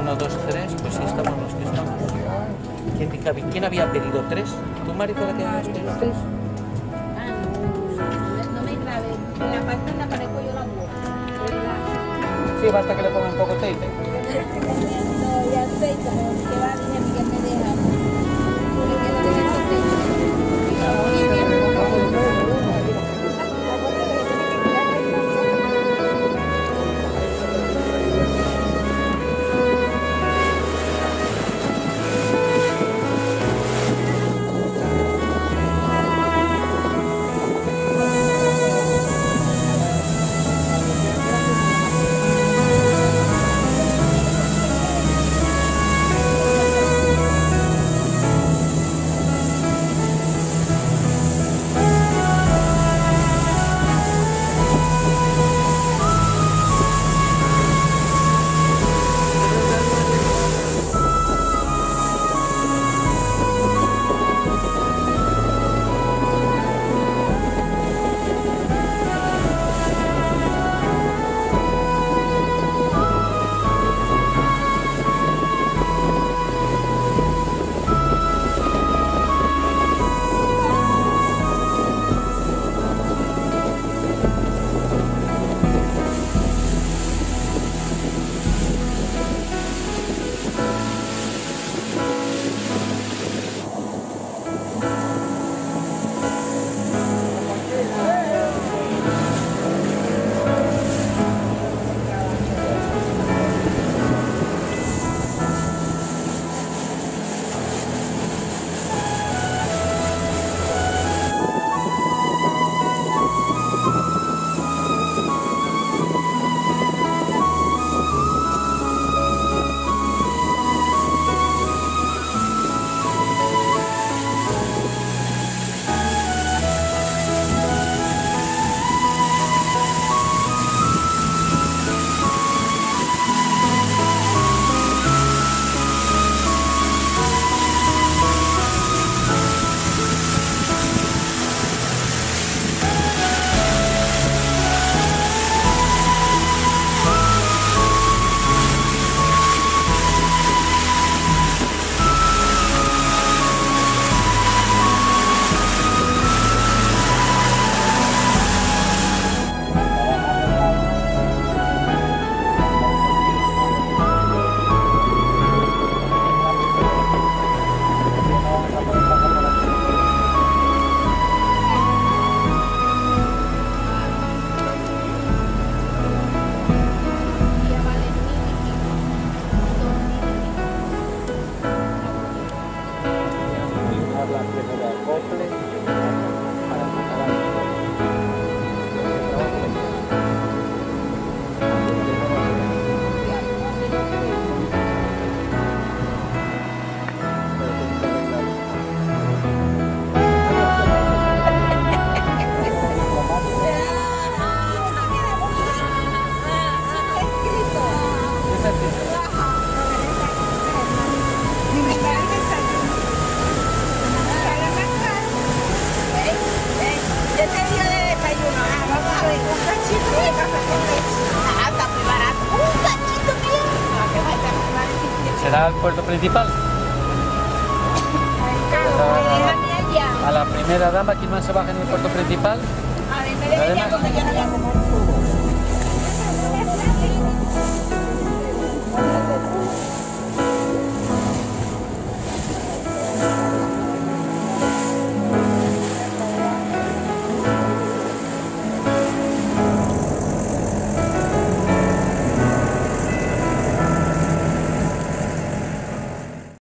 Uno, dos, tres, pues sí estamos los que estamos. ¿Quién, quién había pedido tres? ¿Tú, Marico, la que habías pedido tres? Ah, no, no me grave. En la parte donde aparezco yo la voz. Sí, basta que le ponga un poco de tape. Gracias. ¿Será el puerto principal? A la primera dama, ¿quién más se baja en el puerto principal? A ver, me debe ya donde yo no había